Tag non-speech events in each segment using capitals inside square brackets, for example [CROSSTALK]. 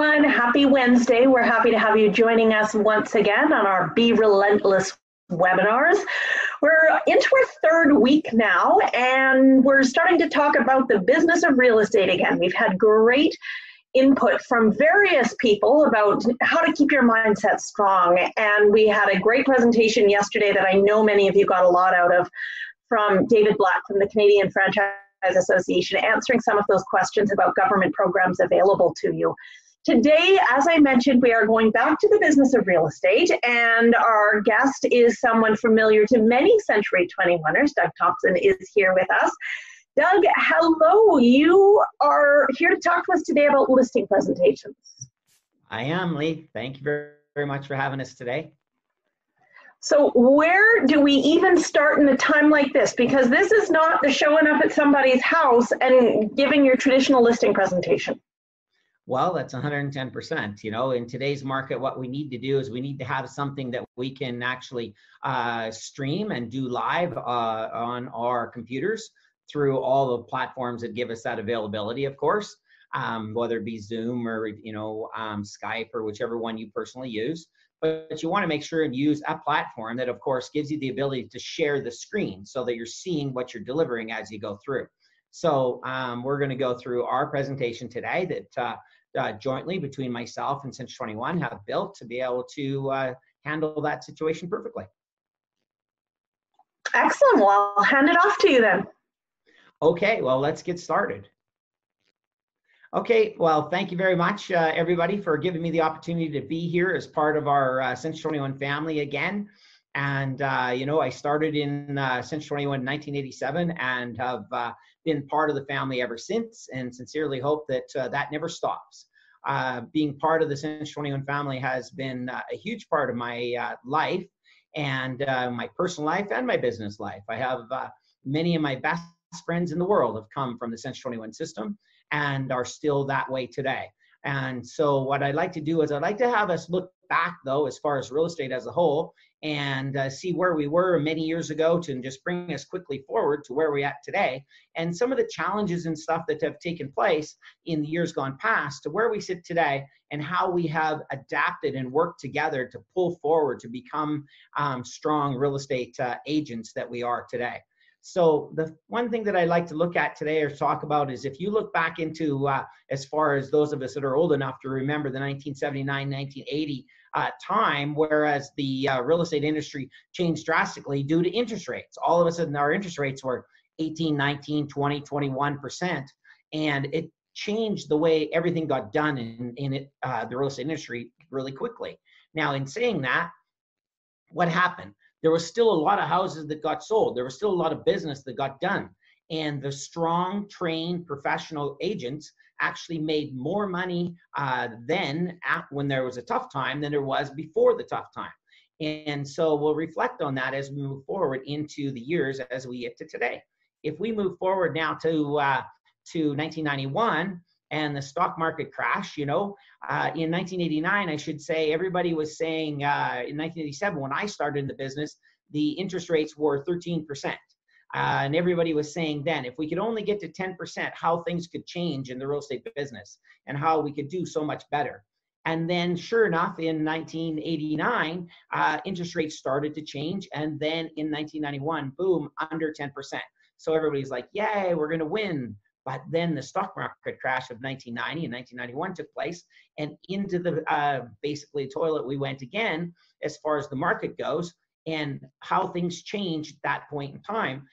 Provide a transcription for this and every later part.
everyone. Happy Wednesday. We're happy to have you joining us once again on our Be Relentless webinars. We're into our third week now, and we're starting to talk about the business of real estate again. We've had great input from various people about how to keep your mindset strong, and we had a great presentation yesterday that I know many of you got a lot out of from David Black from the Canadian Franchise Association, answering some of those questions about government programs available to you. Today, as I mentioned, we are going back to the business of real estate, and our guest is someone familiar to many Century 21ers. Doug Thompson is here with us. Doug, hello. You are here to talk to us today about listing presentations. I am, Lee. Thank you very, very much for having us today. So where do we even start in a time like this? Because this is not the showing up at somebody's house and giving your traditional listing presentation. Well, that's 110%. You know, in today's market, what we need to do is we need to have something that we can actually uh, stream and do live uh, on our computers through all the platforms that give us that availability, of course, um, whether it be Zoom or, you know, um, Skype or whichever one you personally use but you want to make sure and use a platform that of course gives you the ability to share the screen so that you're seeing what you're delivering as you go through. So um, we're going to go through our presentation today that uh, uh, jointly between myself and Century 21 have built to be able to uh, handle that situation perfectly. Excellent. Well, I'll hand it off to you then. Okay, well, let's get started. Okay, well, thank you very much, uh, everybody, for giving me the opportunity to be here as part of our uh, Century 21 family again. And, uh, you know, I started in uh, Century 21 in 1987 and have uh, been part of the family ever since and sincerely hope that uh, that never stops. Uh, being part of the Century 21 family has been a huge part of my life and my personal life and my business life. I have many of my best friends in the world have come from the Century 21 system and are still that way today. And so, what I'd like to do is, I'd like to have us look back, though, as far as real estate as a whole, and uh, see where we were many years ago to just bring us quickly forward to where we're at today, and some of the challenges and stuff that have taken place in the years gone past to where we sit today, and how we have adapted and worked together to pull forward to become um, strong real estate uh, agents that we are today. So the one thing that I like to look at today or talk about is if you look back into uh, as far as those of us that are old enough to remember the 1979, 1980 uh, time, whereas the uh, real estate industry changed drastically due to interest rates. All of a sudden our interest rates were 18, 19, 20, 21%. And it changed the way everything got done in, in it, uh, the real estate industry really quickly. Now, in saying that, what happened? there was still a lot of houses that got sold. There was still a lot of business that got done. And the strong, trained, professional agents actually made more money uh, then when there was a tough time than there was before the tough time. And so we'll reflect on that as we move forward into the years as we get to today. If we move forward now to uh, to 1991, and the stock market crash. You know, uh, in 1989, I should say, everybody was saying uh, in 1987 when I started in the business, the interest rates were 13 percent. Uh, and everybody was saying then, if we could only get to 10%, how things could change in the real estate business and how we could do so much better. And then, sure enough, in 1989, uh, interest rates started to change. And then in 1991, boom, under 10%. So everybody's like, yay, we're going to win. But then the stock market crash of 1990 and 1991 took place, and into the uh, basically toilet we went again as far as the market goes, and how things changed at that point in time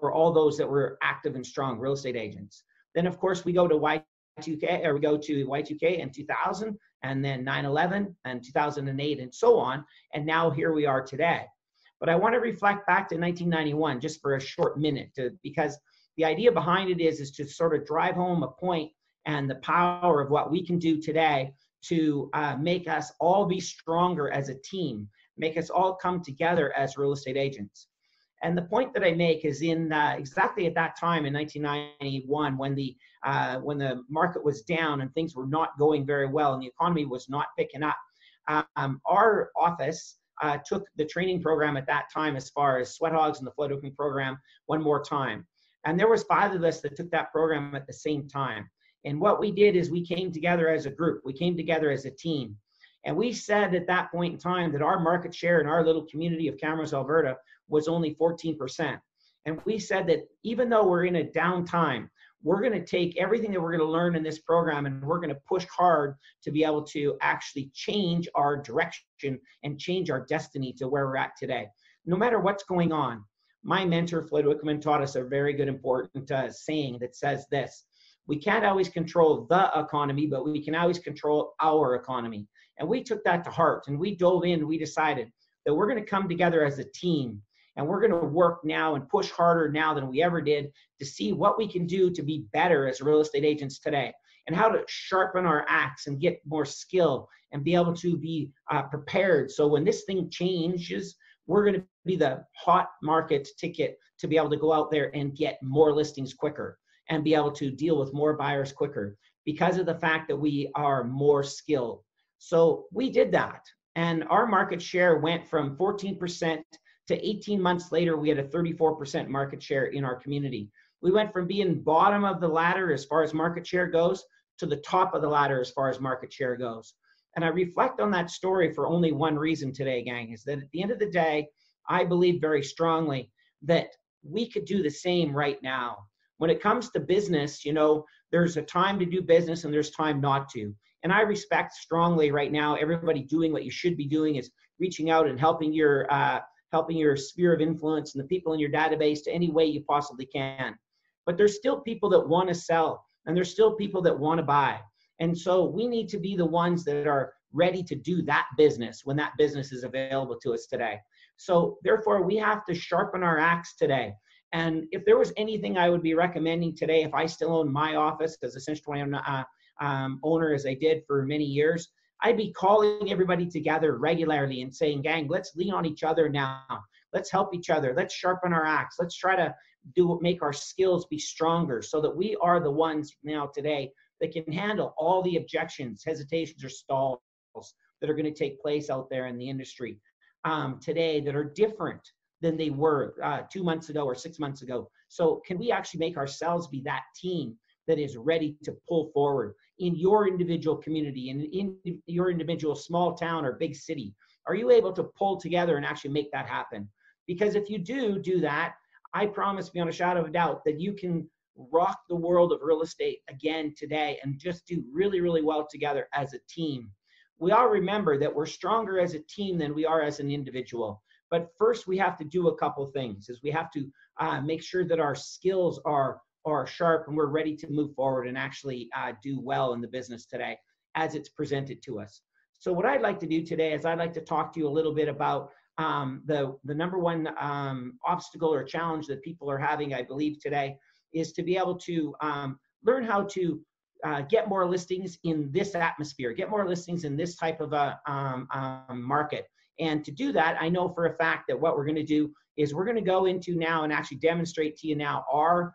for, all those that were active and strong real estate agents. Then, of course, we go to Y2K, or we go to Y2K in 2000, and then 9/11 and 2008, and so on. And now here we are today. But I want to reflect back to 1991 just for a short minute, to, because the idea behind it is is to sort of drive home a point and the power of what we can do today to uh, make us all be stronger as a team, make us all come together as real estate agents. And the point that I make is in uh, exactly at that time in 1991, when the uh, when the market was down and things were not going very well and the economy was not picking up, um, our office uh, took the training program at that time as far as Sweat Hogs and the Floyd Wickman program one more time. And there was five of us that took that program at the same time. And what we did is we came together as a group, we came together as a team. And we said at that point in time that our market share in our little community of Camrose, Alberta was only 14%. And we said that even though we're in a downtime, we're going to take everything that we're going to learn in this program and we're going to push hard to be able to actually change our direction and change our destiny to where we're at today. No matter what's going on, my mentor, Floyd Wickman, taught us a very good, important uh, saying that says this We can't always control the economy, but we can always control our economy. And we took that to heart and we dove in, we decided that we're going to come together as a team and we're going to work now and push harder now than we ever did to see what we can do to be better as real estate agents today and how to sharpen our axe and get more skill and be able to be uh, prepared. So when this thing changes, we're going to be the hot market ticket to be able to go out there and get more listings quicker and be able to deal with more buyers quicker because of the fact that we are more skilled. So we did that. And our market share went from 14% to 18 months later, we had a 34% market share in our community. We went from being bottom of the ladder as far as market share goes to the top of the ladder as far as market share goes. And I reflect on that story for only one reason today, gang, is that at the end of the day, I believe very strongly that we could do the same right now. When it comes to business, you know, there's a time to do business and there's time not to. And I respect strongly right now everybody doing what you should be doing is reaching out and helping your uh, helping your sphere of influence and the people in your database to any way you possibly can. But there's still people that want to sell and there's still people that want to buy. And so we need to be the ones that are ready to do that business when that business is available to us today. So therefore, we have to sharpen our axe today. And if there was anything I would be recommending today, if I still own my office as a Century 21 uh, um, owner as I did for many years, I'd be calling everybody together regularly and saying, gang, let's lean on each other now. Let's help each other. Let's sharpen our axe. Let's try to do make our skills be stronger so that we are the ones now today that can handle all the objections, hesitations, or stalls that are going to take place out there in the industry um, today that are different than they were uh, two months ago or six months ago. So, can we actually make ourselves be that team that is ready to pull forward in your individual community, in, in your individual small town or big city? Are you able to pull together and actually make that happen? Because if you do do that, I promise beyond a shadow of a doubt that you can rock the world of real estate again today and just do really, really well together as a team. We all remember that we're stronger as a team than we are as an individual. But first, we have to do a couple things. Is we have to uh, make sure that our skills are are sharp and we're ready to move forward and actually uh, do well in the business today as it's presented to us. So what I'd like to do today is I'd like to talk to you a little bit about um, the, the number one um, obstacle or challenge that people are having, I believe today, is to be able to um, learn how to uh, get more listings in this atmosphere, get more listings in this type of a um, um, market. And to do that, I know for a fact that what we're going to do is we're going to go into now and actually demonstrate to you now our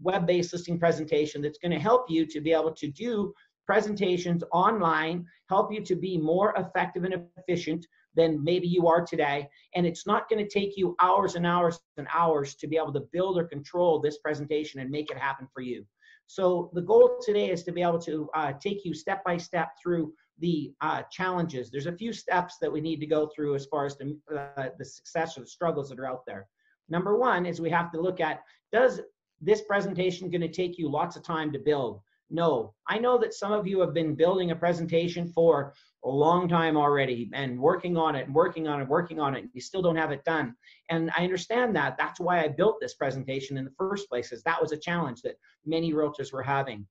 web-based listing presentation that's going to help you to be able to do presentations online, help you to be more effective and efficient than maybe you are today. And it's not going to take you hours and hours and hours to be able to build or control this presentation and make it happen for you. So the goal today is to be able to uh, take you step by step through the uh, challenges. There's a few steps that we need to go through as far as the, uh, the success or the struggles that are out there. Number one is we have to look at, does this presentation going to take you lots of time to build? No. I know that some of you have been building a presentation for a long time already and working on it and working on it, working on it. and You still don't have it done. And I understand that. That's why I built this presentation in the first place, is that was a challenge that many realtors were having.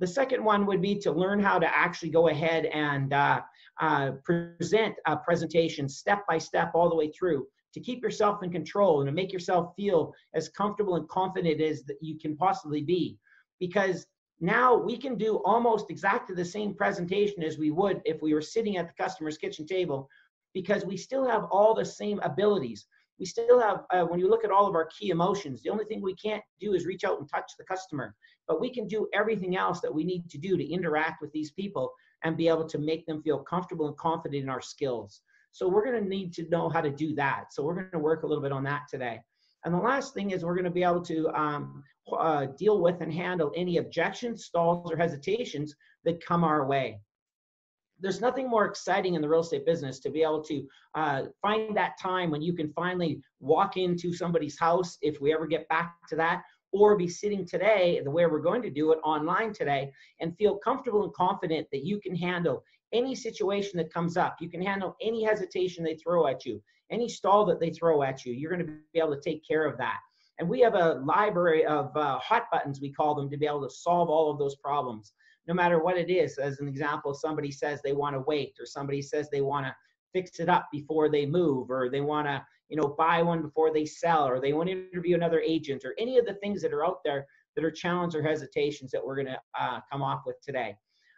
The second one would be to learn how to actually go ahead and uh, uh, present a presentation step by step all the way through to keep yourself in control and to make yourself feel as comfortable and confident as that you can possibly be. Because now we can do almost exactly the same presentation as we would if we were sitting at the customer's kitchen table because we still have all the same abilities. We still have, uh, when you look at all of our key emotions, the only thing we can't do is reach out and touch the customer. But we can do everything else that we need to do to interact with these people and be able to make them feel comfortable and confident in our skills. So we're going to need to know how to do that. So we're going to work a little bit on that today. And the last thing is we're going to be able to um, uh, deal with and handle any objections, stalls, or hesitations that come our way. There's nothing more exciting in the real estate business to be able to uh, find that time when you can finally walk into somebody's house, if we ever get back to that, or be sitting today the way we're going to do it online today and feel comfortable and confident that you can handle any situation that comes up. You can handle any hesitation they throw at you, any stall that they throw at you. You're going to be able to take care of that. And we have a library of uh, hot buttons, we call them, to be able to solve all of those problems, no matter what it is. As an example, somebody says they want to wait, or somebody says they want to fix it up before they move, or they want to, you know, buy one before they sell, or they want to interview another agent, or any of the things that are out there that are challenges or hesitations that we're going to uh, come off with today.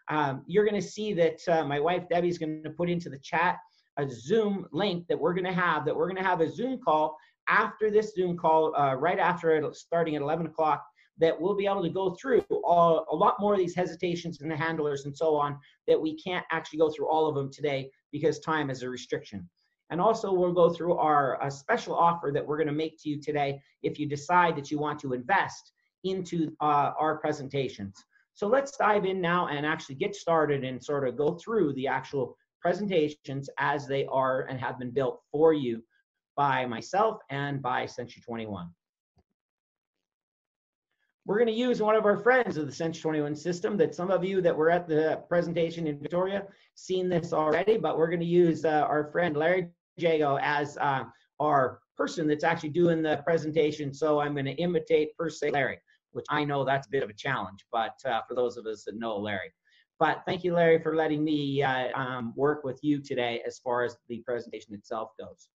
Um, you're going to see that uh, my wife Debbie is going to put into the chat a Zoom link that we're going to have. That we're going to have a Zoom call after this Zoom call, uh, right after it, starting at 11 o'clock, that we'll be able to go through all, a lot more of these hesitations and the handlers and so on that we can't actually go through all of them today because time is a restriction. And also we'll go through our a special offer that we're going to make to you today if you decide that you want to invest into uh, our presentations. So let's dive in now and actually get started and sort of go through the actual presentations as they are and have been built for you by myself and by Century 21. We're going to use one of our friends of the Century 21 system that some of you that were at the presentation in Victoria seen this already, but we're going to use uh, our friend Larry Jago as uh, our person that's actually doing the presentation. So I'm going to imitate per se Larry, which I know that's a bit of a challenge, but uh, for those of us that know Larry. But thank you, Larry, for letting me uh, um, work with you today as far as the presentation itself goes.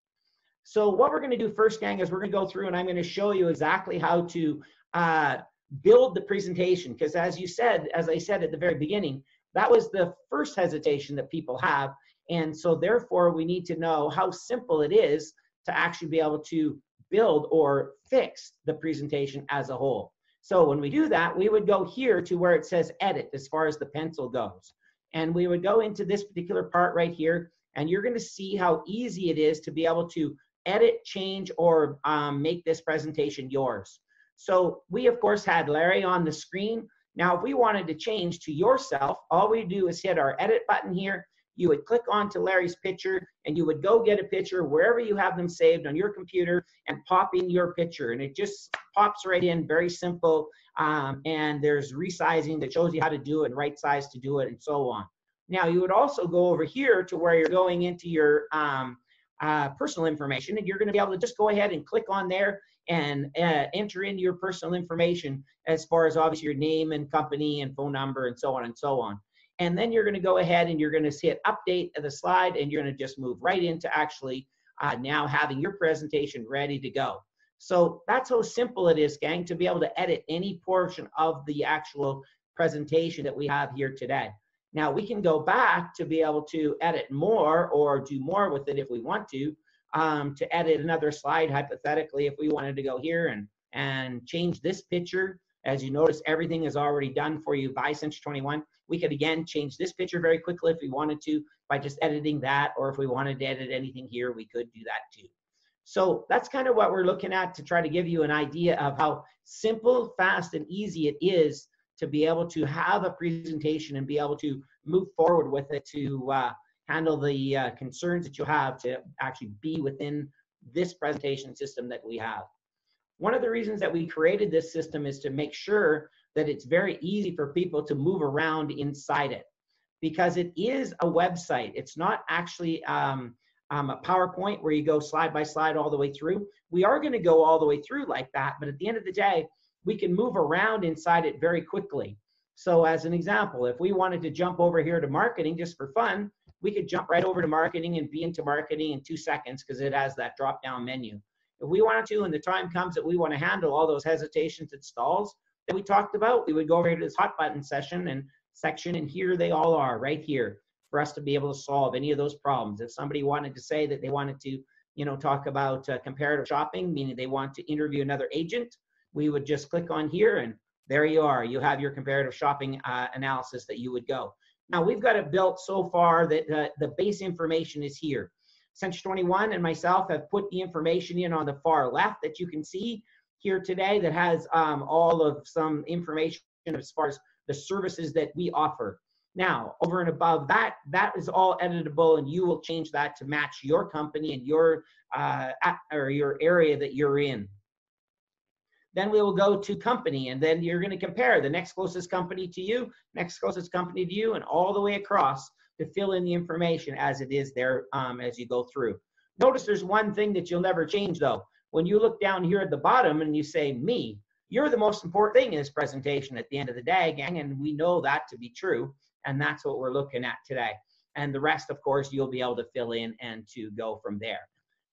So what we're going to do first, gang, is we're going to go through and I'm going to show you exactly how to uh, build the presentation. Because as you said, as I said at the very beginning, that was the first hesitation that people have. And so therefore, we need to know how simple it is to actually be able to build or fix the presentation as a whole. So when we do that, we would go here to where it says edit as far as the pencil goes. And we would go into this particular part right here, and you're going to see how easy it is to be able to edit, change, or um, make this presentation yours. So we, of course, had Larry on the screen. Now, if we wanted to change to yourself, all we do is hit our edit button here. You would click onto Larry's picture and you would go get a picture wherever you have them saved on your computer and pop in your picture. And it just pops right in, very simple. Um, and there's resizing that shows you how to do it and right size to do it and so on. Now, you would also go over here to where you're going into your um, uh, personal information, and you're going to be able to just go ahead and click on there and uh, enter in your personal information as far as obviously your name and company and phone number and so on and so on. And then you're going to go ahead and you're going to hit update of the slide and you're going to just move right into actually uh, now having your presentation ready to go. So that's how simple it is, gang, to be able to edit any portion of the actual presentation that we have here today. Now we can go back to be able to edit more or do more with it if we want to, um, to edit another slide hypothetically if we wanted to go here and, and change this picture. As you notice, everything is already done for you by Century 21. We could again change this picture very quickly if we wanted to by just editing that, or if we wanted to edit anything here, we could do that too. So that's kind of what we're looking at to try to give you an idea of how simple, fast, and easy it is to be able to have a presentation and be able to move forward with it to uh, handle the uh, concerns that you have to actually be within this presentation system that we have. One of the reasons that we created this system is to make sure that it's very easy for people to move around inside it because it is a website. It's not actually um, um, a PowerPoint where you go slide by slide all the way through. We are going to go all the way through like that, but at the end of the day, we can move around inside it very quickly. So as an example, if we wanted to jump over here to marketing just for fun, we could jump right over to marketing and be into marketing in two seconds because it has that drop down menu. If we wanted to, and the time comes that we want to handle all those hesitations and stalls that we talked about, we would go over to this hot button session and section, and here they all are right here for us to be able to solve any of those problems. If somebody wanted to say that they wanted to, you know, talk about uh, comparative shopping, meaning they want to interview another agent, we would just click on here and there you are. You have your comparative shopping uh, analysis that you would go. Now we've got it built so far that uh, the base information is here. Century 21 and myself have put the information in on the far left that you can see here today that has um, all of some information as far as the services that we offer. Now, over and above that, that is all editable, and you will change that to match your company and your uh, or your area that you're in. Then we will go to company, and then you're going to compare the next closest company to you, next closest company to you, and all the way across to fill in the information as it is there um, as you go through. Notice there's one thing that you'll never change though. When you look down here at the bottom and you say me, you're the most important thing in this presentation at the end of the day, gang, and we know that to be true. And that's what we're looking at today. And the rest, of course, you'll be able to fill in and to go from there.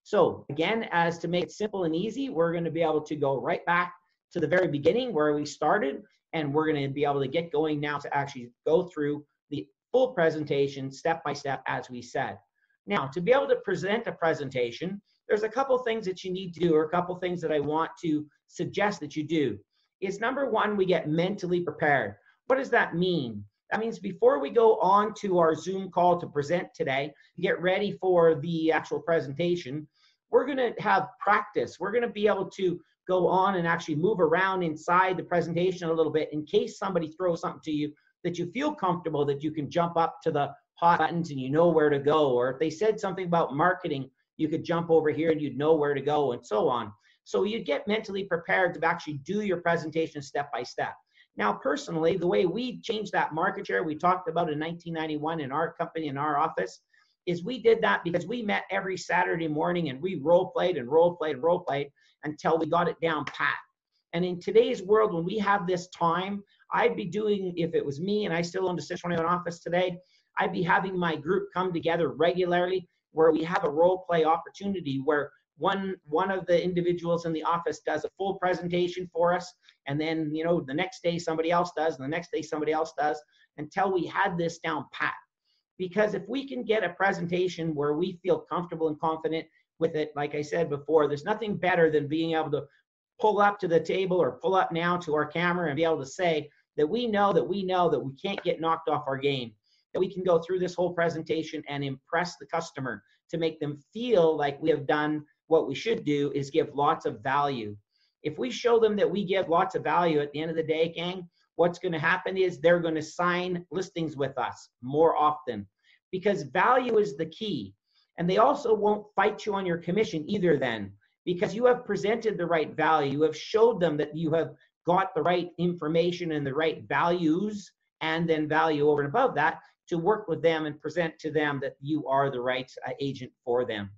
So again, as to make it simple and easy, we're going to be able to go right back to the very beginning where we started, and we're going to be able to get going now to actually go through the full presentation step by step, as we said. Now, to be able to present a presentation, there's a couple things that you need to do, or a couple things that I want to suggest that you do. Is number one, we get mentally prepared. What does that mean? That means before we go on to our Zoom call to present today, get ready for the actual presentation, we're going to have practice. We're going to be able to go on and actually move around inside the presentation a little bit in case somebody throws something to you that you feel comfortable that you can jump up to the hot buttons and you know where to go. Or if they said something about marketing, you could jump over here and you'd know where to go and so on. So you'd get mentally prepared to actually do your presentation step by step. Now, personally, the way we changed that market share we talked about in 1991 in our company, in our office, is we did that because we met every Saturday morning and we role played and role played and role played until we got it down pat. And in today's world, when we have this time, I'd be doing, if it was me and I still own the 621 office today, I'd be having my group come together regularly where we have a role play opportunity where one one of the individuals in the office does a full presentation for us and then you know the next day somebody else does and the next day somebody else does until we had this down pat. Because if we can get a presentation where we feel comfortable and confident with it like i said before there's nothing better than being able to pull up to the table or pull up now to our camera and be able to say that we know that we know that we can't get knocked off our game that we can go through this whole presentation and impress the customer to make them feel like we have done what we should do is give lots of value. If we show them that we give lots of value at the end of the day, gang, what's going to happen is they're going to sign listings with us more often because value is the key. And they also won't fight you on your commission either, then, because you have presented the right value. You have showed them that you have got the right information and the right values, and then value over and above that to work with them and present to them that you are the right uh, agent for them.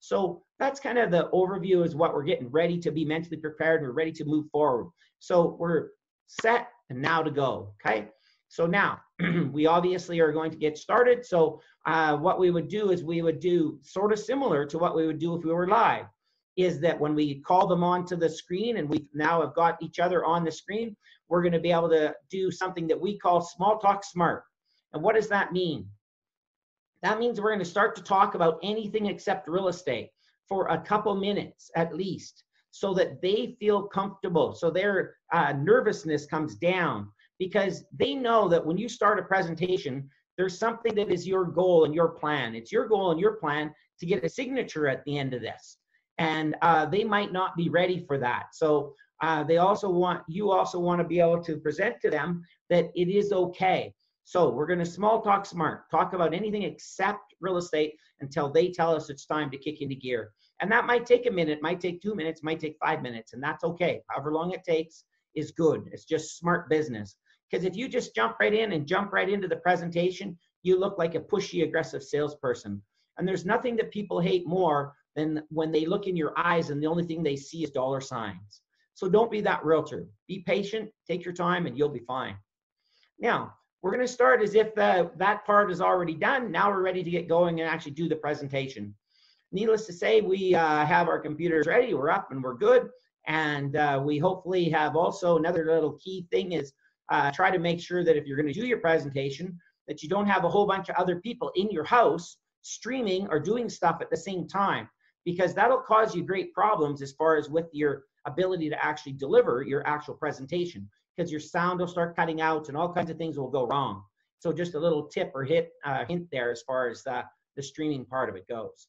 So that's kind of the overview is what we're getting ready to be mentally prepared. We're ready to move forward. So we're set and now to go. Okay. So now [CLEARS THROAT] we obviously are going to get started. So uh, what we would do is we would do sort of similar to what we would do if we were live is that when we call them onto the screen and we now have got each other on the screen, we're going to be able to do something that we call small talk smart. And what does that mean? That means we're going to start to talk about anything except real estate for a couple minutes at least so that they feel comfortable, so their uh, nervousness comes down because they know that when you start a presentation, there's something that is your goal and your plan. It's your goal and your plan to get a signature at the end of this. And uh, they might not be ready for that. So uh, they also want, you also want to be able to present to them that it is okay. So we're going to small talk smart, talk about anything except real estate until they tell us it's time to kick into gear. And that might take a minute, might take two minutes, might take five minutes, and that's okay. However long it takes is good. It's just smart business. Because if you just jump right in and jump right into the presentation, you look like a pushy, aggressive salesperson. And there's nothing that people hate more than when they look in your eyes and the only thing they see is dollar signs. So don't be that realtor. Be patient, take your time, and you'll be fine. Now, we're going to start as if uh, that part is already done. Now we're ready to get going and actually do the presentation. Needless to say, we uh, have our computers ready. We're up and we're good. And uh, we hopefully have also another little key thing is uh, try to make sure that if you're going to do your presentation, that you don't have a whole bunch of other people in your house streaming or doing stuff at the same time, because that'll cause you great problems as far as with your ability to actually deliver your actual presentation because your sound will start cutting out and all kinds of things will go wrong. So just a little tip or hit uh, hint there as far as uh, the streaming part of it goes.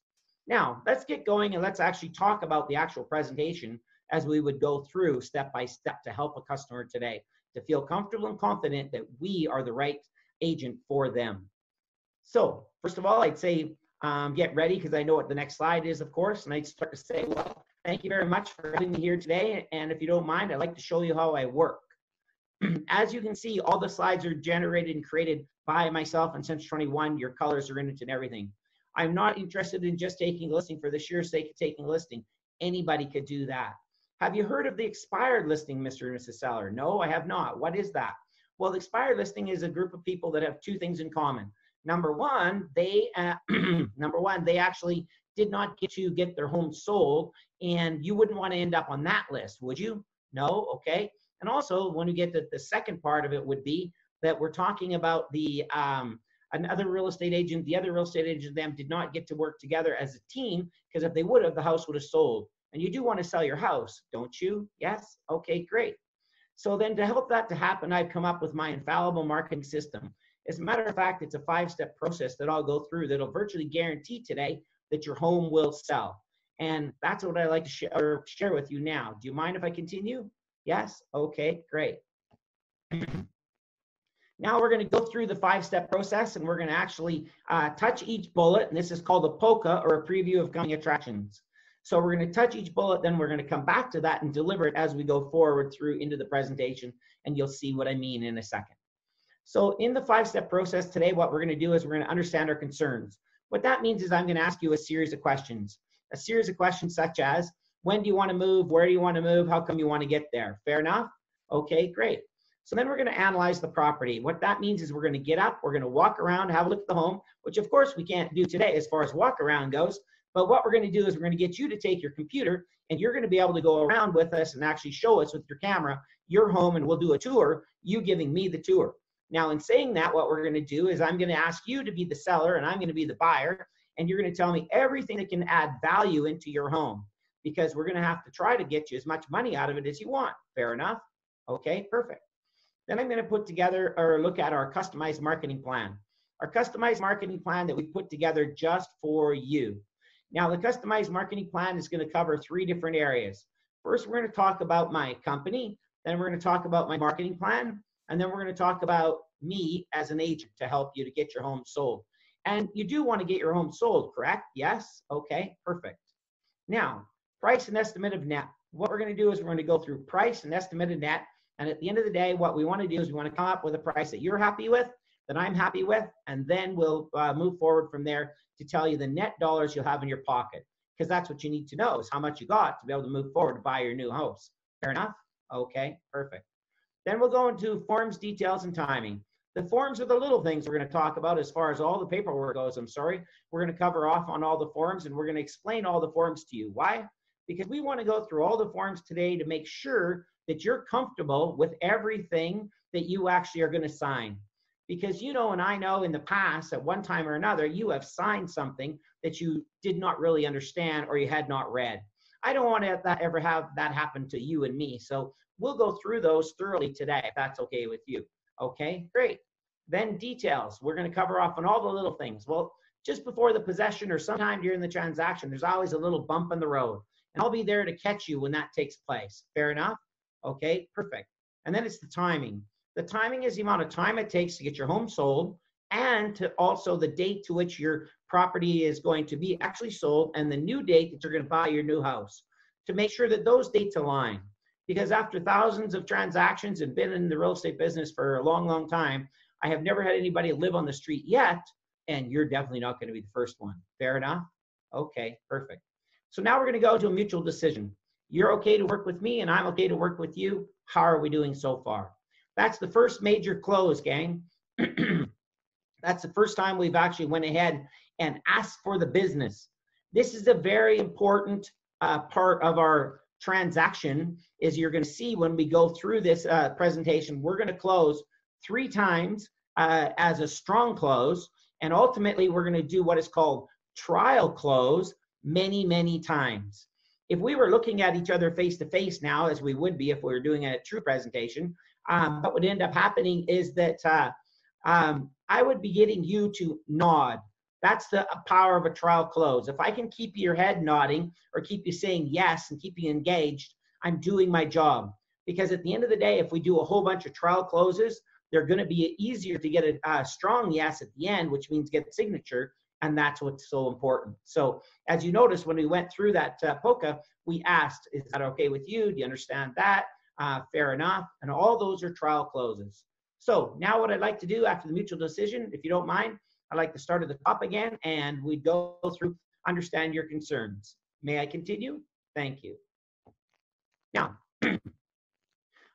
Now, let's get going and let's actually talk about the actual presentation as we would go through step by step to help a customer today to feel comfortable and confident that we are the right agent for them. So, first of all, I'd say um, get ready because I know what the next slide is, of course, and I'd start to say, well, thank you very much for having me here today. And if you don't mind, I'd like to show you how I work. [CLEARS THROAT] As you can see, all the slides are generated and created by myself and Century 21. Your colors are in it and everything. I'm not interested in just taking a listing for the sheer sake of taking a listing. Anybody could do that. Have you heard of the expired listing, Mr. and Mrs. Seller? No, I have not. What is that? Well, the expired listing is a group of people that have two things in common. Number one, they uh, [CLEARS THROAT] number one, they actually did not get to get their home sold, and you wouldn't want to end up on that list, would you? No, okay. And also, when you get to the second part of it, would be that we're talking about the um, another real estate agent, the other real estate agent, them did not get to work together as a team because if they would have, the house would have sold. And you do want to sell your house, don't you? Yes? Okay, great. So then to help that to happen, I've come up with my infallible marketing system. As a matter of fact, it's a five-step process that I'll go through that'll virtually guarantee today that your home will sell. And that's what I like to share, share with you now. Do you mind if I continue? Yes? Okay, great. now we're going to go through the five-step process and we're going to actually uh, touch each bullet. And this is called a POCA or a preview of coming attractions. So we're going to touch each bullet, then we're going to come back to that and deliver it as we go forward through into the presentation, and you'll see what I mean in a second. So in the five-step process today, what we're going to do is we're going to understand our concerns. What that means is I'm going to ask you a series of questions. A series of questions such as, when do you want to move? Where do you want to move? How come you want to get there? Fair enough? Okay, great. So then we're going to analyze the property. What that means is we're going to get up, we're going to walk around, have a look at the home, which of course we can't do today as far as walk around goes, but what we're going to do is we're going to get you to take your computer and you're going to be able to go around with us and actually show us with your camera your home and we'll do a tour, you giving me the tour. Now, in saying that, what we're going to do is I'm going to ask you to be the seller and I'm going to be the buyer, and you're going to tell me everything that can add value into your home because we're going to have to try to get you as much money out of it as you want. Fair enough? Okay, perfect. Then I'm going to put together or look at our customized marketing plan. Our customized marketing plan that we put together just for you. Now, the customized marketing plan is going to cover three different areas. First, we're going to talk about my company. Then we're going to talk about my marketing plan. And then we're going to talk about me as an agent to help you to get your home sold. And you do want to get your home sold, correct? Yes? Okay, perfect. Now, price and estimate of net. What we're going to do is we're going to go through price and estimate of net. And at the end of the day, what we want to do is we want to come up with a price that you're happy with, that I'm happy with, and then we'll uh, move forward from there to tell you the net dollars you'll have in your pocket. Because that's what you need to know is how much you got to be able to move forward to buy your new house. Fair enough? Okay, perfect. Then we'll go into forms, details, and timing. The forms are the little things we're going to talk about as far as all the paperwork goes. I'm sorry. We're going to cover off on all the forms and we're going to explain all the forms to you. Why? Because we want to go through all the forms today to make sure that you're comfortable with everything that you actually are going to sign because you know and I know in the past at one time or another you have signed something that you did not really understand or you had not read. I don't want to ever have that happen to you and me. So we'll go through those thoroughly today if that's okay with you. Okay, great. Then details. We're going to cover off on all the little things. Well, just before the possession or sometime during the transaction, there's always a little bump in the road. And I'll be there to catch you when that takes place. Fair enough? Okay, perfect. And then it's the timing. The timing is the amount of time it takes to get your home sold and to also the date to which your property is going to be actually sold and the new date that you're going to buy your new house to make sure that those dates align. Because after thousands of transactions and been in the real estate business for a long, long time, I have never had anybody live on the street yet, and you're definitely not going to be the first one. Fair enough? Okay, perfect. So now we're going to go to a mutual decision. You're okay to work with me, and I'm okay to work with you. How are we doing so far? That's the first major close, gang. [CLEARS THROAT] That's the first time we've actually went ahead and asked for the business. This is a very important uh, part of our transaction is you're going to see when we go through this uh, presentation, we're going to close three times uh, as a strong close. And ultimately, we're going to do what is called trial close many, many times. If we were looking at each other face to face now, as we would be if we were doing a true presentation, um, what would end up happening is that uh, um, I would be getting you to nod. That's the power of a trial close. If I can keep your head nodding or keep you saying yes and keep you engaged, I'm doing my job. Because at the end of the day, if we do a whole bunch of trial closes, they're going to be easier to get a, a strong yes at the end, which means get signature. And that's what's so important. So, as you notice, when we went through that uh, POCA, we asked, Is that okay with you? Do you understand that? Uh, fair enough. And all those are trial closes. So, now what I'd like to do after the mutual decision, if you don't mind, I'd like to start at the top again and we go through understand your concerns. May I continue? Thank you. Now, [CLEARS THROAT]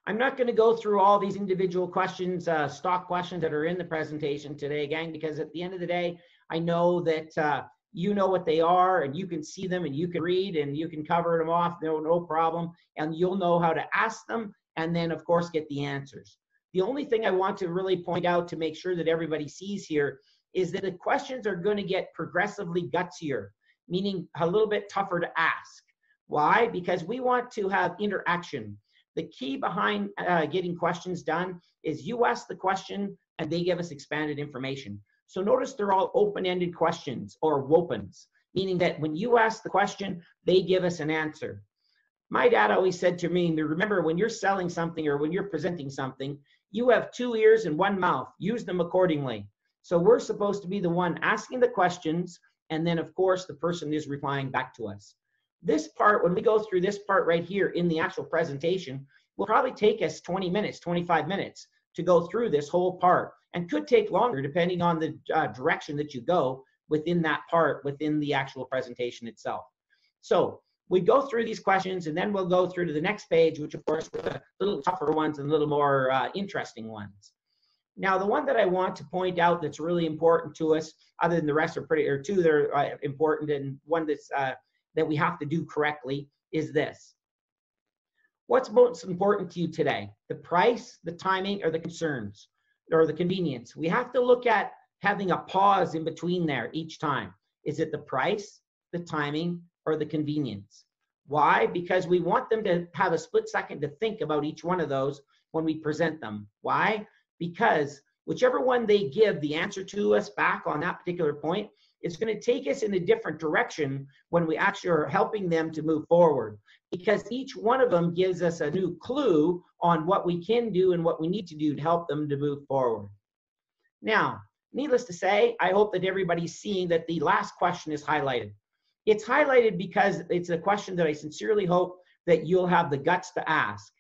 I'm not going to go through all these individual questions, uh, stock questions that are in the presentation today, gang, because at the end of the day, I know that uh, you know what they are and you can see them and you can read and you can cover them off, no, no problem. And you'll know how to ask them and then, of course, get the answers. The only thing I want to really point out to make sure that everybody sees here is that the questions are going to get progressively gutsier, meaning a little bit tougher to ask. Why? Because we want to have interaction. The key behind uh, getting questions done is you ask the question and they give us expanded information. So notice they're all open-ended questions or wopens, meaning that when you ask the question, they give us an answer. My dad always said to me, remember when you're selling something or when you're presenting something, you have two ears and one mouth. Use them accordingly. So we're supposed to be the one asking the questions, and then of course the person is replying back to us. This part, when we go through this part right here in the actual presentation, will probably take us 20 minutes, 25 minutes to go through this whole part and could take longer depending on the uh, direction that you go within that part within the actual presentation itself. So we go through these questions and then we'll go through to the next page, which of course are the little tougher ones and a little more uh, interesting ones. Now, the one that I want to point out that's really important to us, other than the rest are pretty, or two that are uh, important, and one that's uh, that we have to do correctly is this. What's most important to you today? The price, the timing, or the concerns, or the convenience? We have to look at having a pause in between there each time. Is it the price, the timing, or the convenience? Why? Because we want them to have a split second to think about each one of those when we present them. Why? because whichever one they give the answer to us back on that particular point, it's going to take us in a different direction when we actually are helping them to move forward. Because each one of them gives us a new clue on what we can do and what we need to do to help them to move forward. Now, needless to say, I hope that everybody's seeing that the last question is highlighted. It's highlighted because it's a question that I sincerely hope that you'll have the guts to ask.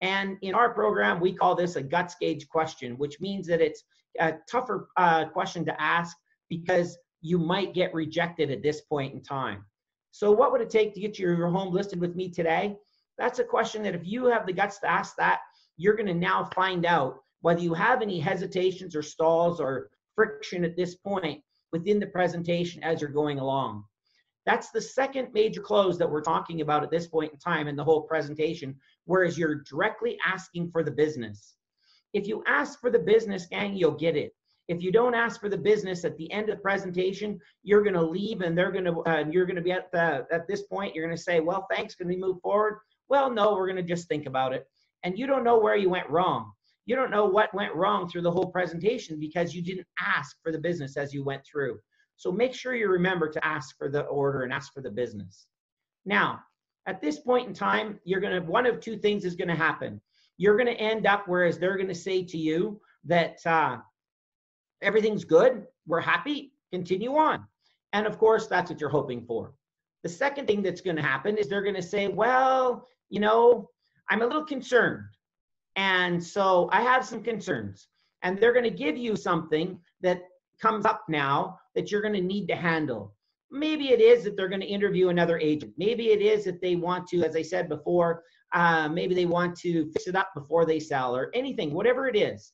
And in our program, we call this a guts gauge question, which means that it's a tougher uh, question to ask because you might get rejected at this point in time. So what would it take to get your home listed with me today? That's a question that if you have the guts to ask that, you're going to now find out whether you have any hesitations or stalls or friction at this point within the presentation as you're going along. That's the second major close that we're talking about at this point in time in the whole presentation, whereas you're directly asking for the business. If you ask for the business, gang, you'll get it. If you don't ask for the business at the end of the presentation, you're going to leave and they're going to, uh, you're going to be at the, at this point, you're going to say, well, thanks. Can we move forward? Well, no, we're going to just think about it. And you don't know where you went wrong. You don't know what went wrong through the whole presentation because you didn't ask for the business as you went through. So make sure you remember to ask for the order and ask for the business. Now, at this point in time, you're going to, one of two things is going to happen. You're going to end up, whereas they're going to say to you that uh, everything's good, we're happy, continue on. And of course, that's what you're hoping for. The second thing that's going to happen is they're going to say, well, you know, I'm a little concerned. And so I have some concerns. And they're going to give you something that comes up now that you're going to need to handle. Maybe it is that they're going to interview another agent. Maybe it is that they want to, as I said before, uh, maybe they want to fix it up before they sell or anything, whatever it is.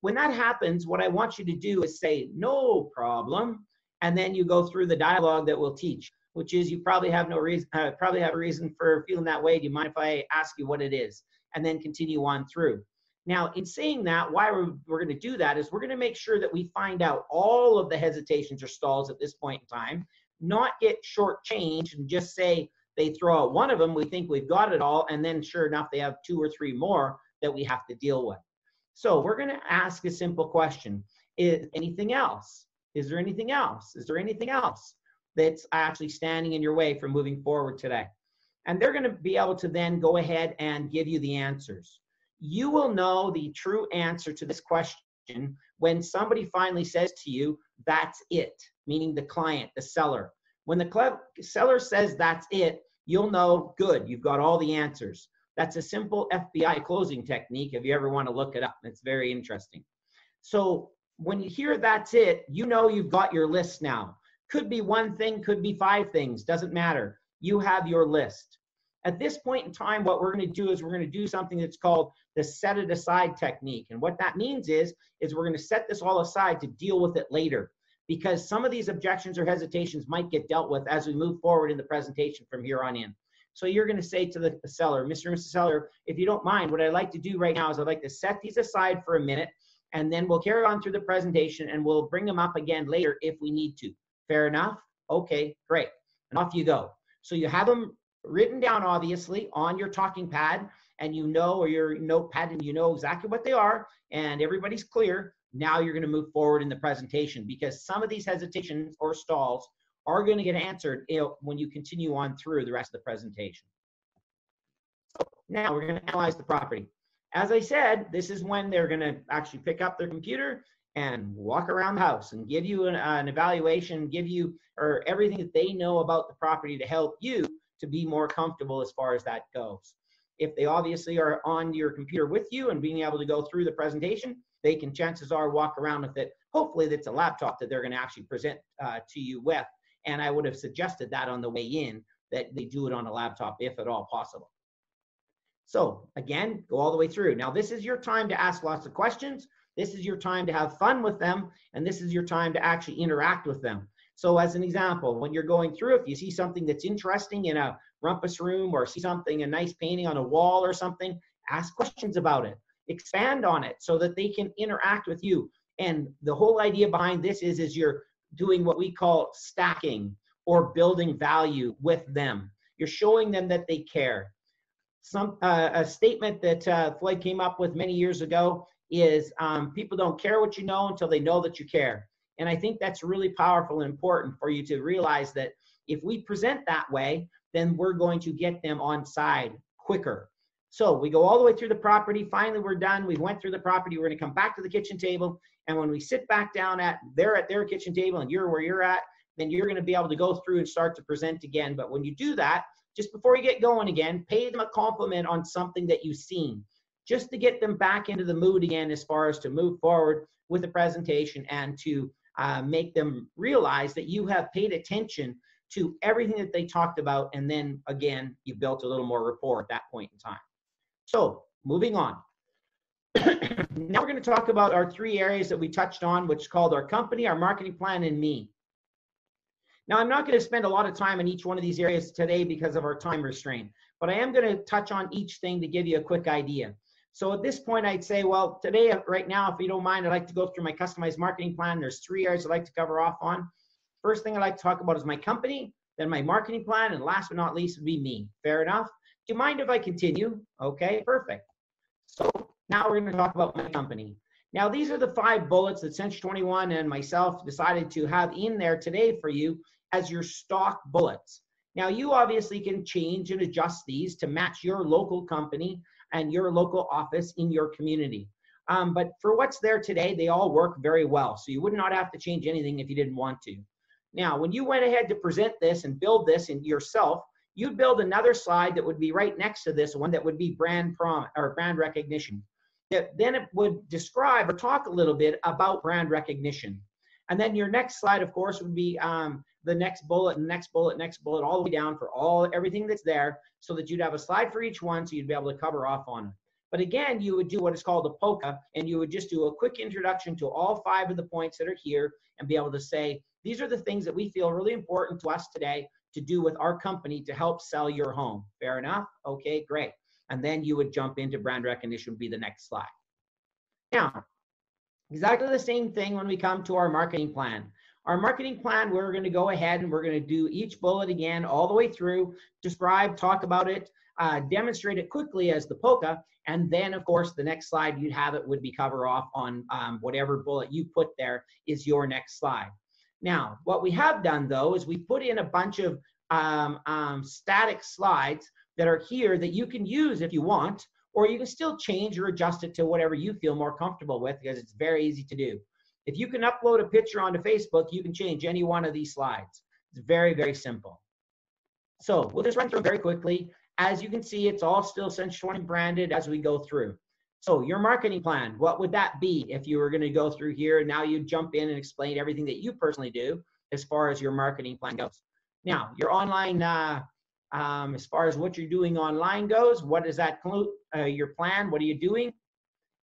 When that happens, what I want you to do is say, no problem. And then you go through the dialogue that we'll teach, which is you probably have no reason, uh, probably have a reason for feeling that way. Do you mind if I ask you what it is? And then continue on through. Now, in saying that, why we're, we're going to do that is we're going to make sure that we find out all of the hesitations or stalls at this point in time, not get shortchanged and just say they throw out one of them, we think we've got it all, and then sure enough, they have two or three more that we have to deal with. So we're going to ask a simple question. Is anything else? Is there anything else? Is there anything else that's actually standing in your way from moving forward today? And they're going to be able to then go ahead and give you the answers. You will know the true answer to this question when somebody finally says to you, that's it, meaning the client, the seller. When the seller says that's it, you'll know, good, you've got all the answers. That's a simple FBI closing technique if you ever want to look it up. It's very interesting. So when you hear that's it, you know you've got your list now. Could be one thing, could be five things, doesn't matter. You have your list. At this point in time, what we're going to do is we're going to do something that's called the set it aside technique. And what that means is, is we're going to set this all aside to deal with it later because some of these objections or hesitations might get dealt with as we move forward in the presentation from here on in. So you're going to say to the seller, Mr. and Mrs. Seller, if you don't mind, what I'd like to do right now is I'd like to set these aside for a minute and then we'll carry on through the presentation and we'll bring them up again later if we need to. Fair enough? Okay, great. And off you go. So you have them written down, obviously, on your talking pad, and you know, or your notepad, and you know exactly what they are, and everybody's clear. Now you're going to move forward in the presentation because some of these hesitations or stalls are going to get answered when you continue on through the rest of the presentation. So now we're going to analyze the property. As I said, this is when they're going to actually pick up their computer and walk around the house and give you an, uh, an, evaluation, give you or everything that they know about the property to help you to be more comfortable as far as that goes. If they obviously are on your computer with you and being able to go through the presentation, they can chances are walk around with it. Hopefully, that's a laptop that they're going to actually present uh, to you with. And I would have suggested that on the way in that they do it on a laptop if at all possible. So again, go all the way through. Now, this is your time to ask lots of questions. This is your time to have fun with them. And this is your time to actually interact with them. So as an example, when you're going through, if you see something that's interesting in a rumpus room or see something, a nice painting on a wall or something, ask questions about it. Expand on it so that they can interact with you. And the whole idea behind this is, is you're doing what we call stacking or building value with them. You're showing them that they care some uh, a statement that uh, Floyd came up with many years ago is um, people don't care what you know until they know that you care. And I think that's really powerful and important for you to realize that if we present that way, then we're going to get them on side quicker. So we go all the way through the property. Finally, we're done. We went through the property. We're going to come back to the kitchen table. And when we sit back down at they're at their kitchen table and you're where you're at, then you're going to be able to go through and start to present again. But when you do that, just before you get going again, pay them a compliment on something that you've seen, just to get them back into the mood again as far as to move forward with the presentation and to uh, make them realize that you have paid attention to everything that they talked about. And then again, you built a little more rapport at that point in time. So moving on. Now we're going to talk about our three areas that we touched on, which called our company, our marketing plan, and me. Now, I'm not going to spend a lot of time in each one of these areas today because of our time restraint, but I am going to touch on each thing to give you a quick idea. So at this point, I'd say, well, today, right now, if you don't mind, I'd like to go through my customized marketing plan. There's three areas I'd like to cover off on. First thing I'd like to talk about is my company, then my marketing plan, and last but not least would be me. Fair enough? Do you mind if I continue? Okay, perfect. So now we're going to talk about my company. Now, these are the five bullets that Century 21 and myself decided to have in there today for you as your stock bullets. Now, you obviously can change and adjust these to match your local company and your local office in your community. Um, but for what's there today, they all work very well. So you would not have to change anything if you didn't want to. Now, when you went ahead to present this and build this in yourself, you'd build another slide that would be right next to this one that would be brand prom or brand recognition. That then it would describe or talk a little bit about brand recognition. And then your next slide, of course, would be um, the next bullet, next bullet, next bullet, all the way down for all everything that's there, so that you'd have a slide for each one, so you'd be able to cover off on. But again, you would do what is called a POCA, and you would just do a quick introduction to all five of the points that are here, and be able to say these are the things that we feel really important to us today to do with our company to help sell your home. Fair enough? Okay, great. And then you would jump into brand recognition, would be the next slide. Now, Exactly the same thing when we come to our marketing plan. Our marketing plan, we're going to go ahead and we're going to do each bullet again all the way through, describe, talk about it, uh, demonstrate it quickly as the POCA, and then of course the next slide you'd have it would be cover off on um, whatever bullet you put there is your next slide. Now, what we have done though is we put in a bunch of um, um, static slides that are here that you can use if you want, or you can still change or adjust it to whatever you feel more comfortable with because it's very easy to do. If you can upload a picture onto Facebook, you can change any one of these slides. It's very, very simple. So we'll just run through very quickly. As you can see, it's all still Century 21 branded as we go through. So your marketing plan, what would that be if you were going to go through here and now you jump in and explain everything that you personally do as far as your marketing plan goes. Now, your online, uh, um, as far as what you're doing online goes, what is that? Uh, your plan, what are you doing?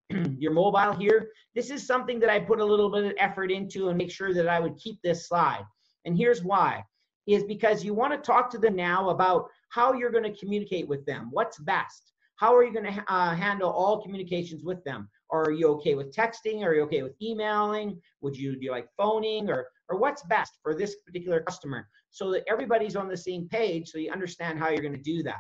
[CLEARS THROAT] your mobile here. This is something that I put a little bit of effort into and make sure that I would keep this slide. And here's why, is because you want to talk to them now about how you're going to communicate with them. What's best? How are you going to uh, handle all communications with them? Are you okay with texting? Are you okay with emailing? Would you do like phoning or, or what's best for this particular customer so that everybody's on the same page so you understand how you're going to do that.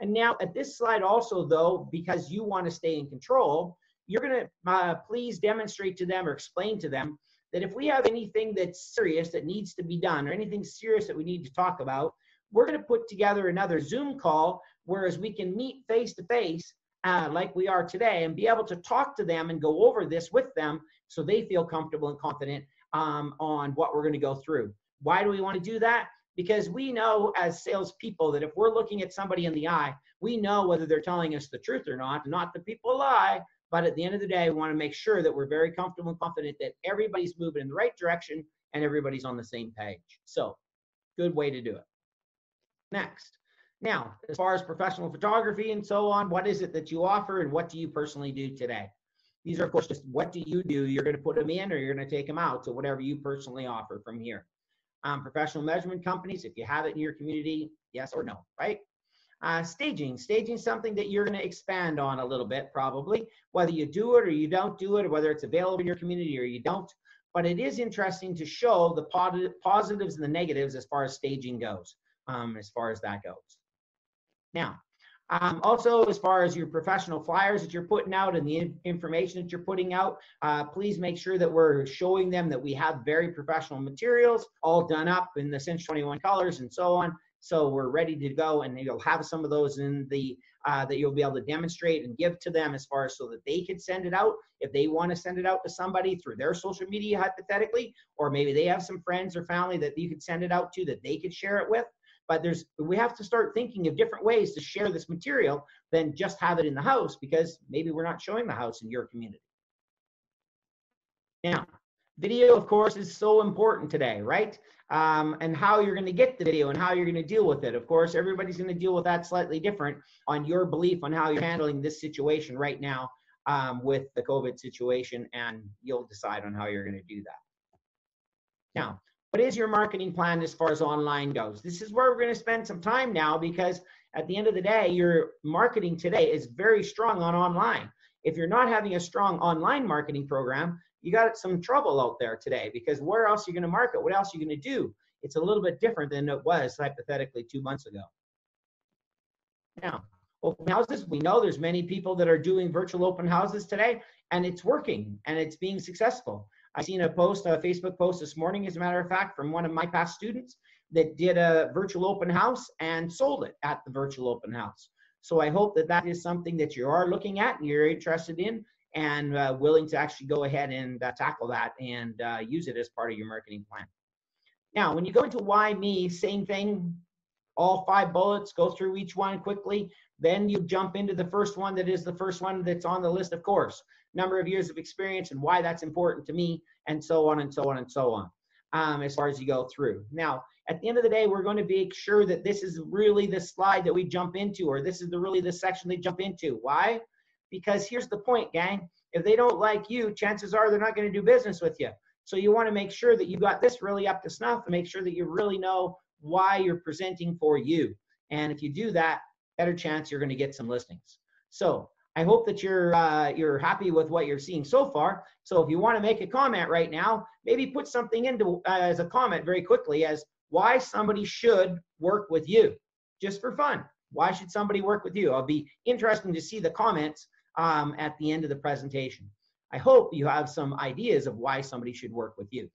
And now at this slide also though, because you want to stay in control, you're going to uh, please demonstrate to them or explain to them that if we have anything that's serious that needs to be done or anything serious that we need to talk about, we're going to put together another Zoom call, whereas we can meet face to face like we are today and be able to talk to them and go over this with them so they feel comfortable and confident um, on what we're going to go through. Why do we want to do that? Because we know as salespeople that if we're looking at somebody in the eye, we know whether they're telling us the truth or not. Not that people lie, but at the end of the day, we want to make sure that we're very comfortable and confident that everybody's moving in the right direction and everybody's on the same page. So, good way to do it. Next. Now, as far as professional photography and so on, what is it that you offer and what do you personally do today? These are, of course, just what do you do? You're going to put them in or you're going to take them out. So, whatever you personally offer from here. Um, professional measurement companies, if you have it in your community, yes or no, right? Uh, staging, staging something that you're going to expand on a little bit, probably, whether you do it or you don't do it, or whether it's available in your community or you don't. But it is interesting to show the positives and the negatives as far as staging goes, um, as far as that goes. Now, um, also, as far as your professional flyers that you're putting out and the information that you're putting out, uh, please make sure that we're showing them that we have very professional materials all done up in the Century 21 colors and so on. So we're ready to go, and you'll have some of those in the uh, that you'll be able to demonstrate and give to them as far as so that they can send it out if they want to send it out to somebody through their social media hypothetically, or maybe they have some friends or family that you could send it out to that they could share it with but there's we have to start thinking of different ways to share this material than just have it in the house because maybe we're not showing the house in your community. Now, video, of course, is so important today, right? Um, and how you're going to get the video and how you're going to deal with it. Of course, everybody's going to deal with that slightly different on your belief on how you're handling this situation right now um, with the COVID situation, and you'll decide on how you're going to do that. Now, what is your marketing plan as far as online goes? This is where we're going to spend some time now because at the end of the day, your marketing today is very strong on online. If you're not having a strong online marketing program, you got some trouble out there today because where else are you going to market? What else are you going to do? It's a little bit different than it was hypothetically two months ago. Now, open houses, we know there's many people that are doing virtual open houses today and it's working and it's being successful. I seen a post, a Facebook post this morning, as a matter of fact, from one of my past students that did a virtual open house and sold it at the virtual open house. So I hope that that is something that you are looking at and you're interested in and uh, willing to actually go ahead and uh, tackle that and uh, use it as part of your marketing plan. Now, when you go into why me, same thing, all five bullets, go through each one quickly. Then you jump into the first one that is the first one that's on the list, of course number of years of experience and why that's important to me, and so on and so on and so on, um, as far as you go through. Now, at the end of the day, we're going to make sure that this is really the slide that we jump into, or this is the really the section they jump into. Why? Because here's the point, gang. If they don't like you, chances are they're not going to do business with you. So you want to make sure that you got this really up to snuff and make sure that you really know why you're presenting for you. And if you do that, better chance you're going to get some listings. So I hope that you're uh, you're happy with what you're seeing so far. So if you want to make a comment right now, maybe put something into uh, as a comment very quickly as why somebody should work with you, just for fun. Why should somebody work with you? I'll be interesting to see the comments um, at the end of the presentation. I hope you have some ideas of why somebody should work with you.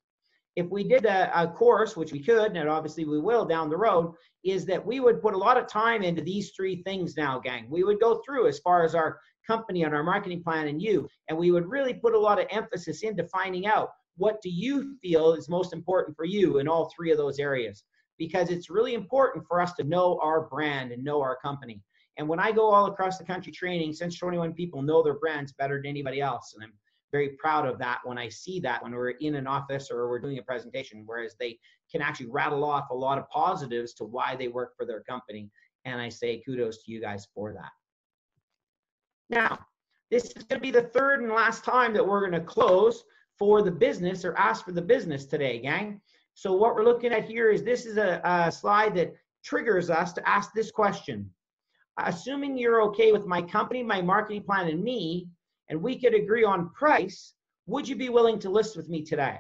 If we did a, a course, which we could, and obviously we will down the road, is that we would put a lot of time into these three things now, gang. We would go through as far as our company and our marketing plan and you, and we would really put a lot of emphasis into finding out what do you feel is most important for you in all three of those areas because it's really important for us to know our brand and know our company and when i go all across the country training Century 21 people know their brands better than anybody else and i'm very proud of that when i see that when we're in an office or we're doing a presentation whereas they can actually rattle off a lot of positives to why they work for their company and i say kudos to you guys for that now this is going to be the third and last time that we're going to close for the business or ask for the business today, gang. So what we're looking at here is this is a, a slide that triggers us to ask this question. Assuming you're okay with my company, my marketing plan, and me, and we could agree on price, would you be willing to list with me today?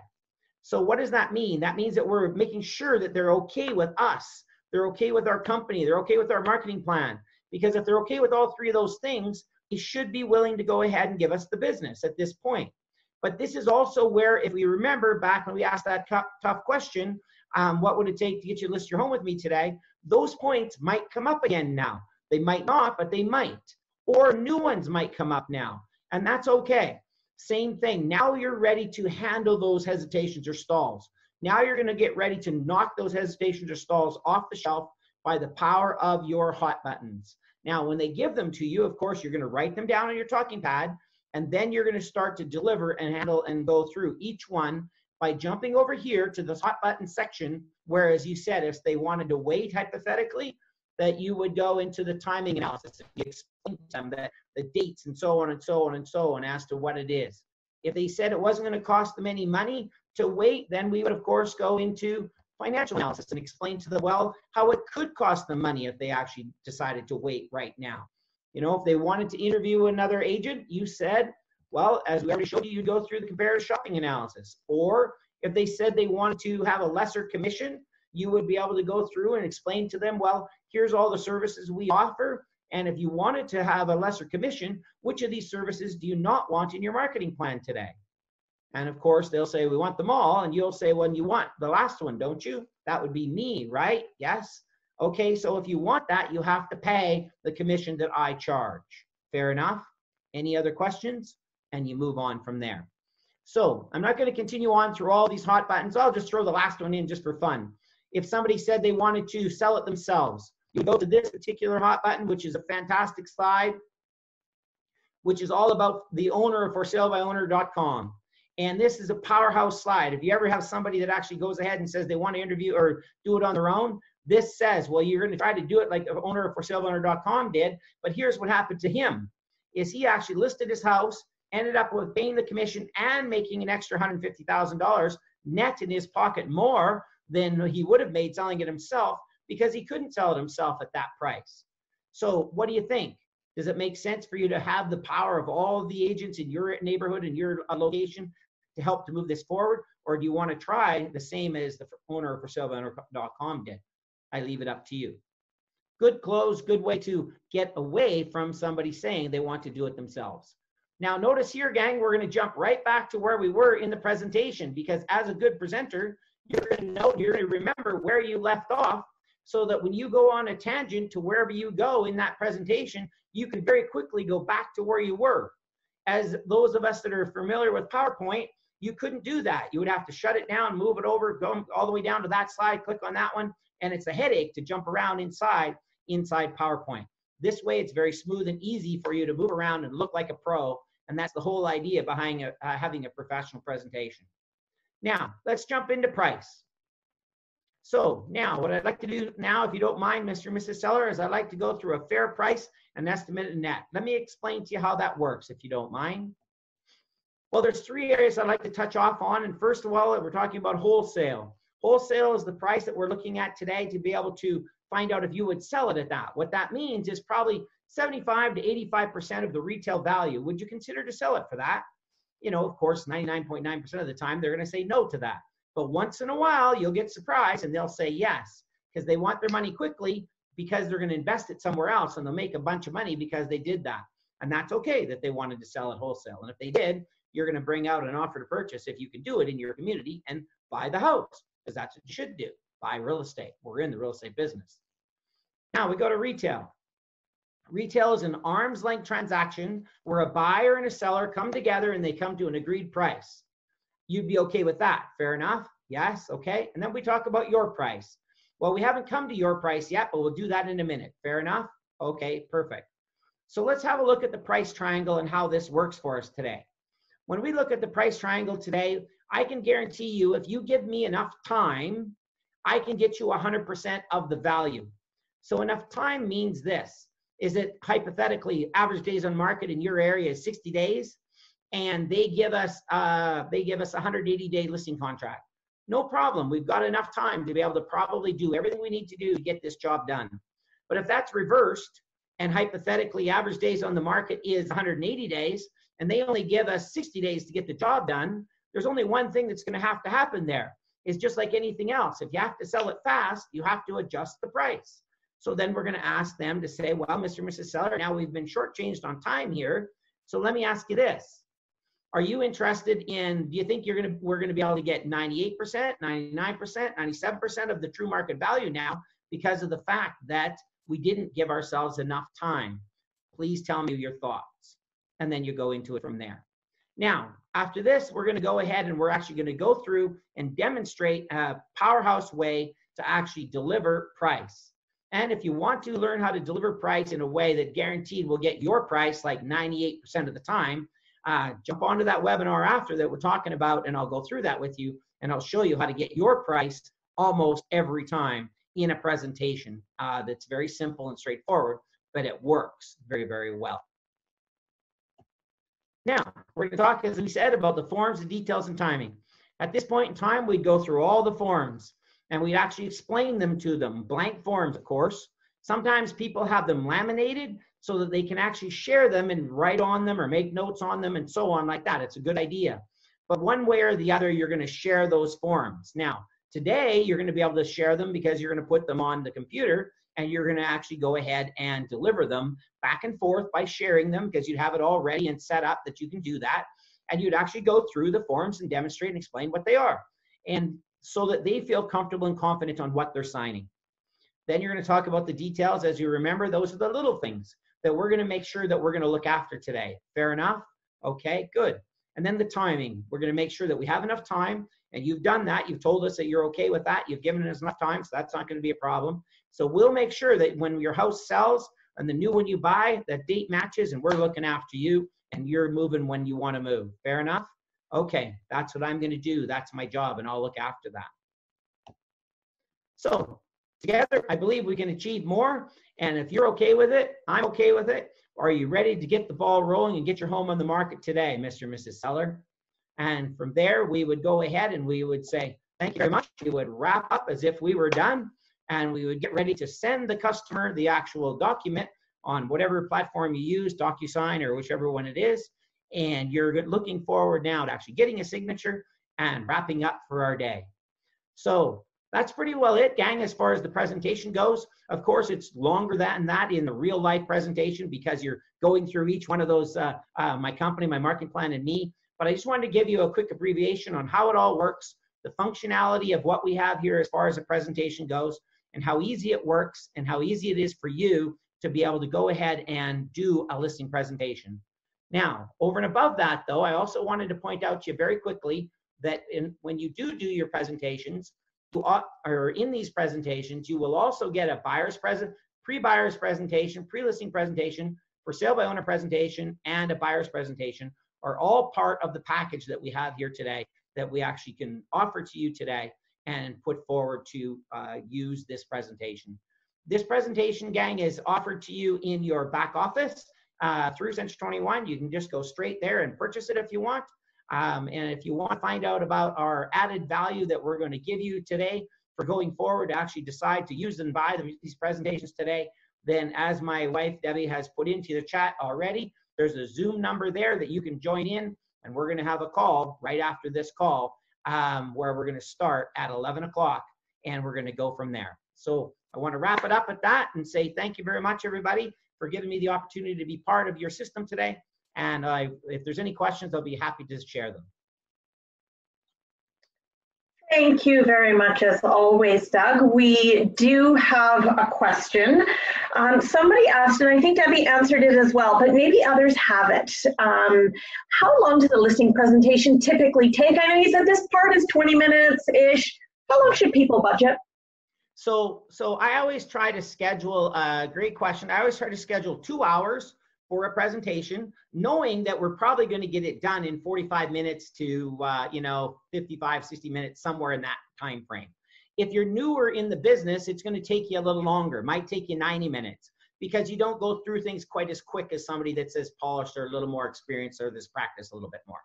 So what does that mean? That means that we're making sure that they're okay with us. They're okay with our company. They're okay with our marketing plan. Because if they're okay with all three of those things, they should be willing to go ahead and give us the business at this point. But this is also where, if we remember back when we asked that tough question, um, what would it take to get you to list your home with me today? Those points might come up again now. They might not, but they might. Or new ones might come up now. And that's okay. Same thing. Now you're ready to handle those hesitations or stalls. Now you're going to get ready to knock those hesitations or stalls off the shelf by the power of your hot buttons. Now, when they give them to you, of course, you're going to write them down on your talking pad and then you're going to start to deliver and handle and go through each one by jumping over here to this hot button section. Whereas you said, if they wanted to wait hypothetically, that you would go into the timing analysis. and explain to them that the dates and so on and so on and so on as to what it is. If they said it wasn't going to cost them any money to wait, then we would of course go into financial analysis and explain to them well how it could cost them money if they actually decided to wait right now. You know, if they wanted to interview another agent, you said, well, as we already showed you, you go through the comparative shopping analysis. Or if they said they wanted to have a lesser commission, you would be able to go through and explain to them, well, here's all the services we offer. And if you wanted to have a lesser commission, which of these services do you not want in your marketing plan today? And of course, they'll say, we want them all. And you'll say, well, you want the last one, don't you? That would be me, right? Yes. Okay, so if you want that, you have to pay the commission that I charge. Fair enough? Any other questions? And you move on from there. So I'm not going to continue on through all these hot buttons. I'll just throw the last one in just for fun. If somebody said they wanted to sell it themselves, you go to this particular hot button, which is a fantastic slide, which is all about the owner of forSaleByOwner.com. And this is a powerhouse slide. If you ever have somebody that actually goes ahead and says they want to interview or do it on their own, this says, well, you're going to try to do it like the owner of ForSaleByOwner.com did, but here's what happened to him: is he actually listed his house, ended up with paying the commission and making an extra $150,000 net in his pocket more than he would have made selling it himself because he couldn't sell it himself at that price. So, what do you think? Does it make sense for you to have the power of all of the agents in your neighborhood and your uh, location to help to move this forward? Or do you want to try the same as the owner of ForSaleByOwner.com did? I leave it up to you. Good close, good way to get away from somebody saying they want to do it themselves. Now, notice here, gang, we're going to jump right back to where we were in the presentation because as a good presenter, you're going to know, you're going to remember where you left off so that when you go on a tangent to wherever you go in that presentation, you can very quickly go back to where you were. As those of us that are familiar with PowerPoint, you couldn't do that. You would have to shut it down, move it over, go all the way down to that slide, click on that one, and it's a headache to jump around inside inside PowerPoint. This way, it's very smooth and easy for you to move around and look like a pro, and that's the whole idea behind a, uh, having a professional presentation. Now, let's jump into price. So now, what I'd like to do now, if you don't mind, Mr. and Mrs. Seller, is I'd like to go through a fair price and estimate and net. Let me explain to you how that works, if you don't mind. Well, there's three areas I'd like to touch off on. And first of all, we're talking about wholesale. Wholesale is the price that we're looking at today to be able to find out if you would sell it at that. What that means is probably 75 to 85% of the retail value. Would you consider to sell it for that? You know, of course, 99.9% of the time they're going to say no to that. But once in a while, you'll get surprised and they'll say yes because they want their money quickly because they're going to invest it somewhere else and they'll make a bunch of money because they did that. And that's okay that they wanted to sell it wholesale. And if they did, you're going to bring out an offer to purchase if you can do it in your community and buy the house because that's what you should do. Buy real estate. We're in the real estate business. Now we go to retail. Retail is an arm's length transaction where a buyer and a seller come together and they come to an agreed price. You'd be okay with that. Fair enough? Yes. Okay. And then we talk about your price. Well, we haven't come to your price yet, but we'll do that in a minute. Fair enough? Okay, perfect. So let's have a look at the price triangle and how this works for us today. When we look at the price triangle today, I can guarantee you if you give me enough time, I can get you 100% of the value. So enough time means this, is it hypothetically average days on market in your area is 60 days and they give us uh, they give us a 180 day listing contract. No problem. We've got enough time to be able to probably do everything we need to do to get this job done. But if that's reversed and hypothetically average days on the market is 180 days and they only give us 60 days to get the job done, there's only one thing that's going to have to happen there. It's just like anything else. If you have to sell it fast, you have to adjust the price. So then we're going to ask them to say, well, Mr. and Mrs. Seller, now we've been shortchanged on time here. So let me ask you this. Are you interested in, do you think you're going to, we're going to be able to get 98%, 99%, 97% of the true market value now because of the fact that we didn't give ourselves enough time? Please tell me your thoughts. And then you go into it from there. Now, after this, we're going to go ahead and we're actually going to go through and demonstrate a powerhouse way to actually deliver price. And if you want to learn how to deliver price in a way that guaranteed will get your price like 98% of the time, uh, jump onto that webinar after that we're talking about, and I'll go through that with you, and I'll show you how to get your price almost every time in a presentation uh, that's very simple and straightforward, but it works very, very well. Now, we're going to talk, as we said, about the forms, the details, and timing. At this point in time, we'd go through all the forms and we'd actually explain them to them, blank forms, of course. Sometimes people have them laminated so that they can actually share them and write on them or make notes on them and so on like that. It's a good idea. But one way or the other, you're going to share those forms. Now, today, you're going to be able to share them because you're going to put them on the computer and you're going to actually go ahead and deliver them back and forth by sharing them because you'd have it all ready and set up that you can do that. And you'd actually go through the forms and demonstrate and explain what they are. And so that they feel comfortable and confident on what they're signing. Then you're going to talk about the details. As you remember, those are the little things that we're going to make sure that we're going to look after today. Fair enough? Okay, good. And then the timing. We're going to make sure that we have enough time. And you've done that. You've told us that you're okay with that. You've given us enough time, so that's not going to be a problem. So we'll make sure that when your house sells and the new one you buy, that date matches and we're looking after you and you're moving when you want to move. Fair enough? Okay, that's what I'm going to do. That's my job, and I'll look after that. So, together, I believe we can achieve more. And if you're okay with it, I'm okay with it. Are you ready to get the ball rolling and get your home on the market today, Mr. and Mrs. Seller? And from there, we would go ahead and we would say, Thank you very much. We would wrap up as if we were done, and we would get ready to send the customer the actual document on whatever platform you use, DocuSign or whichever one it is and you're looking forward now to actually getting a signature and wrapping up for our day. So that's pretty well it, gang, as far as the presentation goes. Of course, it's longer than that in the real life presentation because you're going through each one of those, uh, uh, my company, my marketing plan, and me. But I just wanted to give you a quick abbreviation on how it all works, the functionality of what we have here as far as the presentation goes, and how easy it works, and how easy it is for you to be able to go ahead and do a listing presentation. Now, over and above that, though, I also wanted to point out to you very quickly that in, when you do do your presentations, or in these presentations, you will also get a buyer's present, pre-buyer's presentation, pre-listing presentation, for sale by owner presentation, and a buyer's presentation are all part of the package that we have here today that we actually can offer to you today and put forward to uh, use this presentation. This presentation, gang, is offered to you in your back office uh, through Century 21. You can just go straight there and purchase it if you want. Um, and if you want to find out about our added value that we're going to give you today for going forward to actually decide to use and buy them, these presentations today, then as my wife Debbie has put into the chat already, there's a Zoom number there that you can join in, and we're going to have a call right after this call um, where we're going to start at 11 o'clock, and we're going to go from there. So I want to wrap it up at that and say thank you very much, everybody for giving me the opportunity to be part of your system today. And uh, if there's any questions, I'll be happy to share them. Thank you very much, as always, Doug. We do have a question. Um, somebody asked, and I think Debbie answered it as well, but maybe others have it. Um, how long does a listing presentation typically take? I know you said this part is 20 minutes ish. How long should people budget? So, so I always try to schedule. A great question. I always try to schedule two hours for a presentation, knowing that we're probably going to get it done in 45 minutes to uh, you know 55, 60 minutes, somewhere in that time frame. If you're newer in the business, it's going to take you a little longer. Might take you 90 minutes because you don't go through things quite as quick as somebody that's as polished or a little more experienced or this practice a little bit more.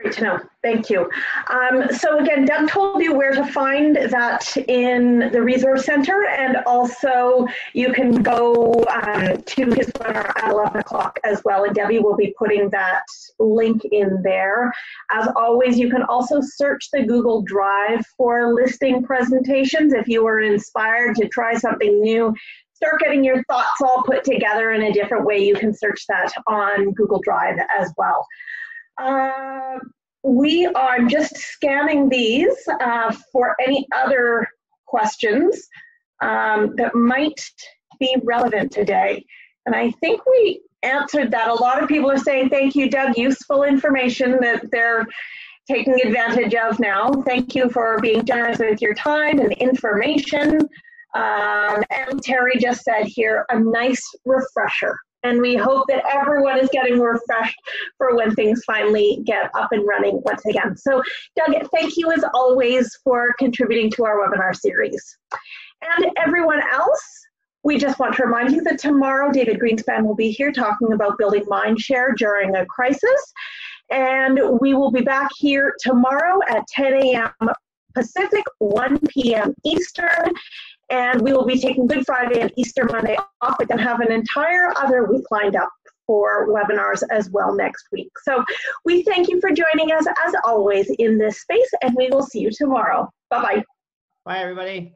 Great to know. Thank you. Um, so again, Doug told you where to find that in the Resource Center, and also you can go um, to his webinar at 11 o'clock as well, and Debbie will be putting that link in there. As always, you can also search the Google Drive for listing presentations if you were inspired to try something new start getting your thoughts all put together in a different way, you can search that on Google Drive as well. Uh, we are just scanning these uh, for any other questions um, that might be relevant today. And I think we answered that. A lot of people are saying, thank you, Doug, useful information that they're taking advantage of now. Thank you for being generous with your time and information. Um, and Terry just said here, a nice refresher and we hope that everyone is getting refreshed for when things finally get up and running once again. So, Doug, thank you as always for contributing to our webinar series. And everyone else, we just want to remind you that tomorrow David Greenspan will be here talking about building mind share during a crisis. And we will be back here tomorrow at 10 a.m. Pacific, 1 p.m. Eastern and we will be taking Good Friday and Easter Monday off, but then have an entire other week lined up for webinars as well next week. So we thank you for joining us as always in this space, and we will see you tomorrow. Bye-bye. Bye, everybody.